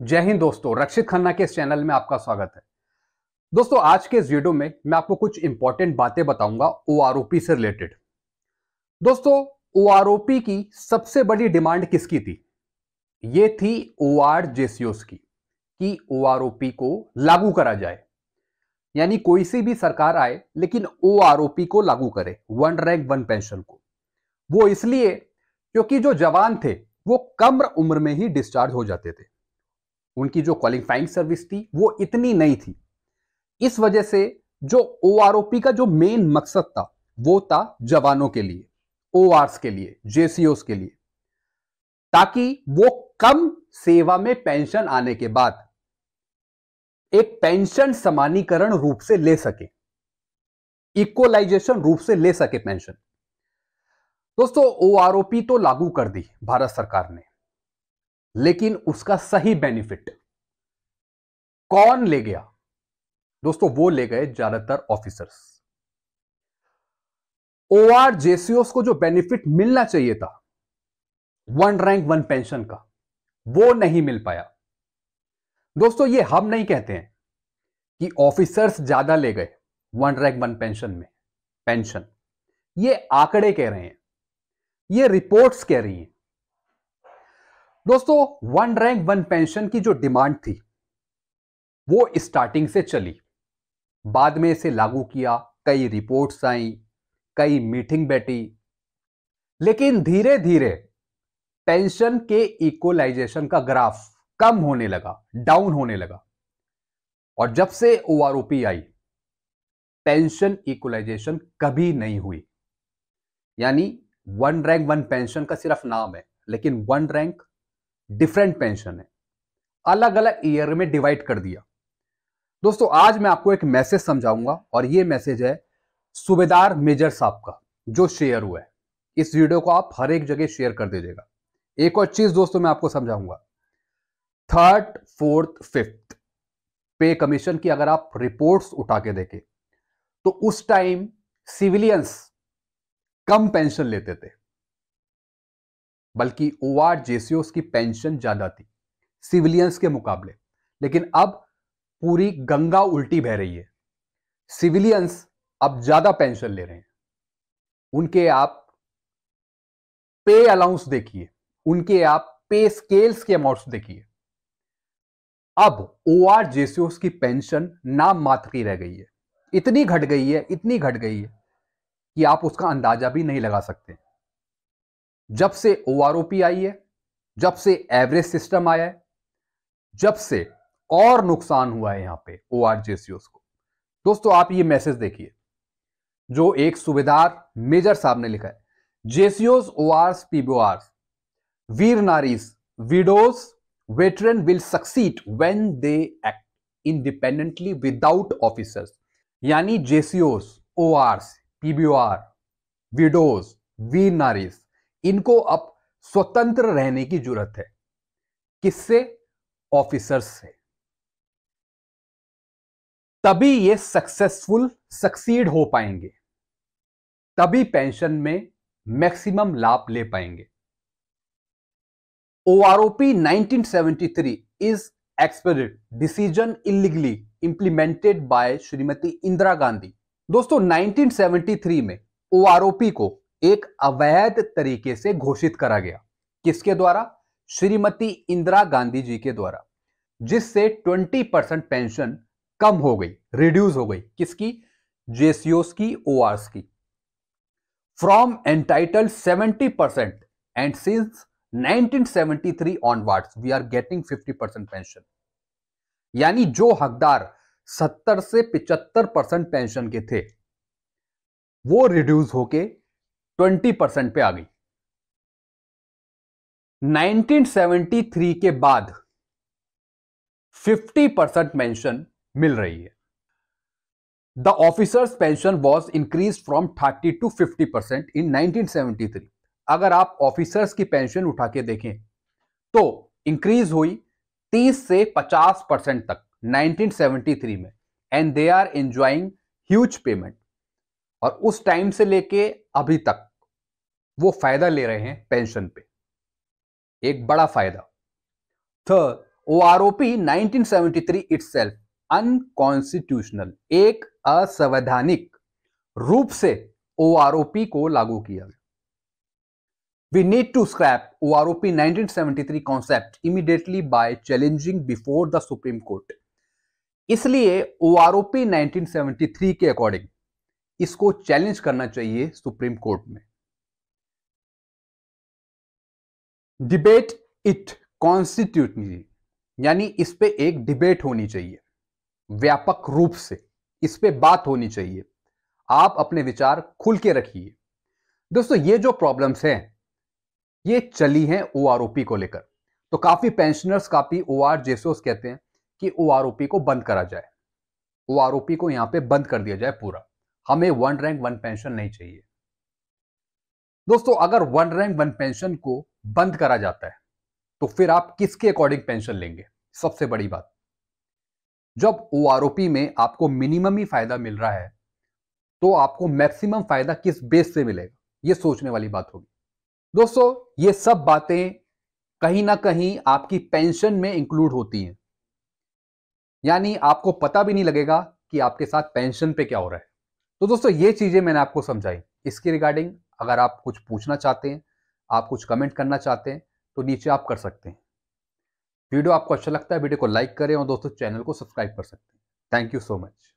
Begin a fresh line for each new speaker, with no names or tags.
जय हिंद दोस्तों, रक्षित खन्ना के इस चैनल में आपका स्वागत है। दोस्तों, आज के इस वीडियो में मैं आपको कुछ इंपॉर्टेंट बातें बताऊँगा ओ से रिलेटेड दोस्तों ओ की सबसे बड़ी डिमांड किसकी थी? ये थी ओ आर की, कि ओआरओपी को लागू करा जाए। यानी कोई सी भी सरकार आए, लेकिन ओ को लागू करे वन रैंक वन पेंशन को। वो इसलिए क्योंकि जो जवान थे, वो कम उम्र में ही डिस्चार्ज हो जाते थे। उनकी जो क्वालिफाइंग सर्विस थी, वो इतनी नहीं थी। इस वजह से जो ओ का जो मेन मकसद था, वो था जवानों के लिए ओ के लिए जेसीओस के लिए। ताकि वो कम सेवा में पेंशन आने के बाद एक पेंशन समानीकरण रूप से ले सके इक्वलाइजेशन रूप से ले सके पेंशन दोस्तों ओ आर ओ पी तो लागू कर दी भारत सरकार ने। लेकिन उसका सही बेनिफिट कौन ले गया? दोस्तों, वो ले गए ज़्यादातर ऑफिसर्स। ओ आर जेसीओस को जो बेनिफिट मिलना चाहिए था, वन रैंक, वन पेंशन का, वो नहीं मिल पाया। दोस्तों, ये हम नहीं कहते हैं कि ऑफिसर्स ज़्यादा ले गए वन रैंक, वन पेंशन में, पेंशन। ये आंकड़े कह रहे हैं, ये रिपोर्ट्स कह रही हैं। दोस्तों वन रैंक वन पेंशन की जो डिमांड थी, वो स्टार्टिंग से चली। बाद में इसे लागू किया, कई रिपोर्ट्स आई, कई मीटिंग बैठी। लेकिन धीरे धीरे पेंशन के इक्वलाइजेशन का ग्राफ कम होने लगा डाउन होने लगा। और जब से ओ आई पेंशन इक्वलाइजेशन कभी नहीं हुई। यानी वन रैंक वन पेंशन का सिर्फ़ नाम है, लेकिन वन रैंक डिफरेंट पेंशन है। अलग अलग ईयर में डिवाइड कर दिया। दोस्तों, आज मैं आपको एक मैसेज समझाऊँगा और ये मैसेज है सुबेदार मेजर साहब का, जो शेयर हुआ है। इस वीडियो को आप हर एक जगह शेयर कर दीजिएगा। एक और चीज़ दोस्तों, मैं आपको समझाऊँगा। Third, fourth, fifth, pay commission की अगर आप रिपोर्ट्स उठा के देखें तो उस टाइम सिविलियंस कम पेंशन लेते थे। बल्कि ओ आर की पेंशन ज़्यादा थी, सिविलियंस के मुकाबले। लेकिन अब पूरी गंगा उल्टी बह रही है। सिविलियंस अब ज़्यादा पेंशन ले रहे हैं। उनके आप पे अलाउंस देखिए, उनके आप पे स्केल्स के अमाउंट्स देखिए। अब ओ आर की पेंशन नाम मात्र की रह गई है। इतनी घट गई है, इतनी घट गई है कि आप उसका अंदाज़ा भी नहीं लगा सकते। जब से ओ आई है, जब से एवरेज सिस्टम आया है, जब से और नुकसान हुआ है यहाँ पे ओ आर को। दोस्तों, आप ये मैसेज देखिए, जो एक सुबेदार मेजर साहब ने लिखा है जेसीओस O R PBR Veer नारीज widows veteran will succeed when they act independently without officers यानी जेसीओस O R PBOR widows veer नारीज इनको अब स्वतंत्र रहने की ज़रूरत है। किससे? ऑफिसर्स से। तभी ये सक्सेसफुल सक्सीड हो पाएँगे। तभी पेंशन में मैक्सिमम लाभ ले पाएँगे। OROP 1973 is expired decision illegally implemented by Shrimati Indira Gandhi. दोस्तों 1973 में ओआरओपी को एक अवैध तरीके से घोषित करा गया। किसके द्वारा? श्रीमती इंदिरा गांधी जी के द्वारा, जिससे 20 परसेंट पेंशन कम हो गई, रिड्यूस हो गई। किसकी? जेसीओस की ओआरस की। From entitle 70 percent and since 1973 onwards, we are getting 50 percent pension. यानी जो हकदार 70 से 75 परसेंट पेंशन के थे, वो रिड्यूस होके ट्वेंटी परसेंट पे आ गई। 1973 के बाद 50 परसेंट पेंशन मिल रही है। The officers pension was increase from 30 to 50 percent in 1973 अगर आप ऑफिसर्स की पेंशन उठा के देखें तो इंक्रीज हुई 30 से 50 परसेंट तक 1973 में and they are enjoying huge payment और उस टाइम से लेके अभी तक वो फ़ायदा ले रहे हैं पेंशन पे। एक बड़ा फ़ायदा। Third O R O P nineteen seventy three itself unconstitutional एक असंवैधानिक रूप से ओ आर ओ पी को लागू किया गया। We We need to scrap OROP 1973 concept immediately by challenging before the Supreme Court. इसलिए ओ आर ओपीटीन OROP 1973 के अकॉर्डिंग इसको चैलेंज करना चाहिए सुप्रीम कोर्ट में। डिबेट इट कॉन्स्टिट्यूटली, यानी इस पे एक डिबेट होनी चाहिए, व्यापक रूप से इस पे बात होनी चाहिए। आप अपने विचार खुल के रखिए। दोस्तों, ये जो प्रॉब्लम्स हैं, ये चली हैं ओ को लेकर। तो काफ़ी पेंशनर्स काफ़ी ओ आर जेसोस कहते हैं कि ओ को बंद करा जाए। ओ को यहाँ पे बंद कर दिया जाए पूरा। हमें वन रैंक वन पेंशन नहीं चाहिए। दोस्तों, अगर वन रैंक वन पेंशन को बंद करा जाता है तो फिर आप किसके अकॉर्डिंग पेंशन लेंगे? सबसे बड़ी बात। जब ओआरओपी में आपको मिनिमम ही फ़ायदा मिल रहा है तो आपको मैक्सिमम फ़ायदा किस बेस से मिलेगा? यह सोचने वाली बात होगी। दोस्तों, ये सब बातें कहीं ना कहीं आपकी पेंशन में इंक्लूड होती हैं। यानी आपको पता भी नहीं लगेगा कि आपके साथ पेंशन पे क्या हो रहा है। तो दोस्तों, ये चीज़ें मैंने आपको समझाई। इसके रिगार्डिंग अगर आप कुछ पूछना चाहते हैं आप कुछ कमेंट करना चाहते हैं तो नीचे आप कर सकते हैं। वीडियो आपको अच्छा लगता है, वीडियो को लाइक करें और दोस्तों चैनल को सब्सक्राइब कर सकते हैं। Thank you so much.